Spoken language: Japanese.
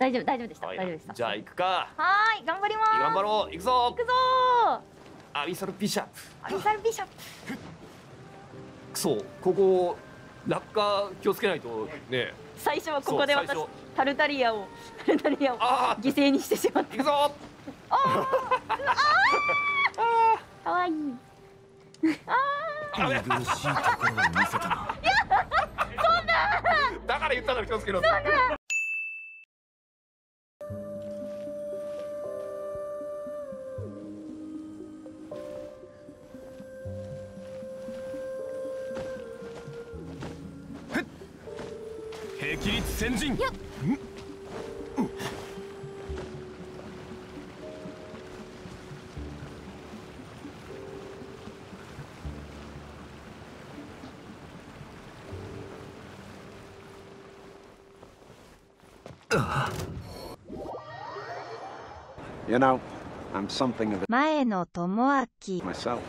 大丈夫大丈夫でした、はい。大丈夫でした。じゃあ行くか。はーい頑張ります。頑張ろう。行くぞ。行くぞ。アビサルビシャップ。ーアリサルビシャップ。くそ。ここ落下気をつけないとね。最初はここで私タルタリアをタルタリアをあ犠牲にしてしまった。行くぞ。かわいい。あや苦しいところを見せたな。だから言ったから気をつけろ。って霹靂先陣 You know, I'm something of a 前野智明 myself.